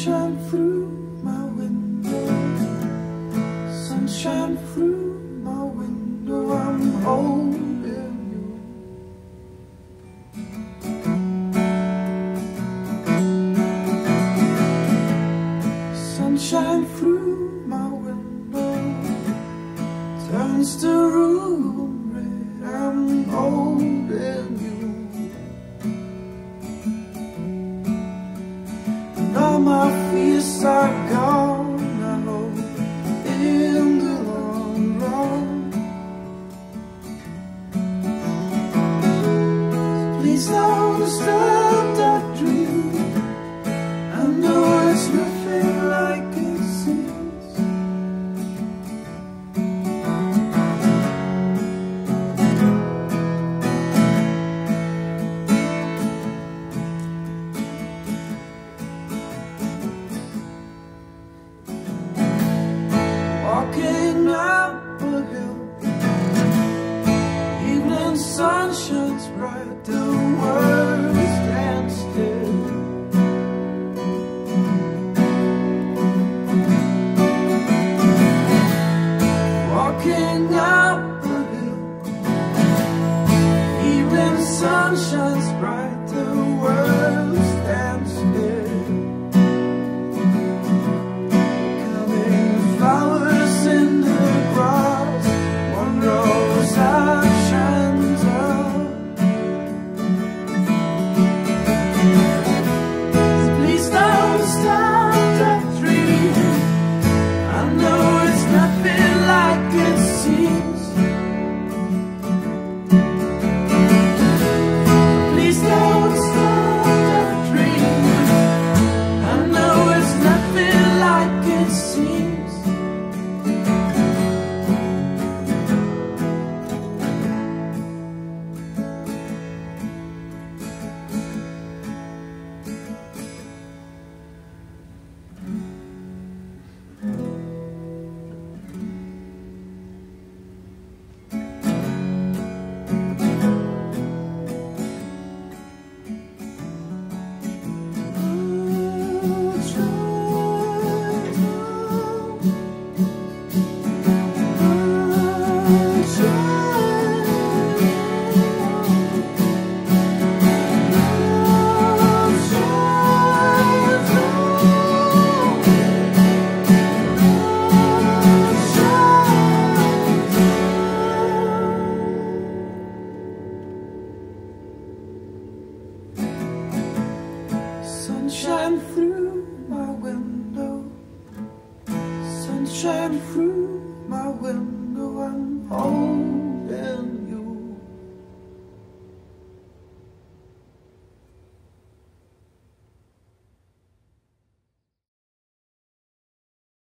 Sunshine through my window. Sunshine through my window. I'm holding you. Sunshine through my fears are gone. I hope in the long run. Please don't stop Walking up a hill, evening sun shines bright, the world stands still. Walking up the hill Evening sun shines bright The world Sunshine through my window. Sunshine through my window I'm holding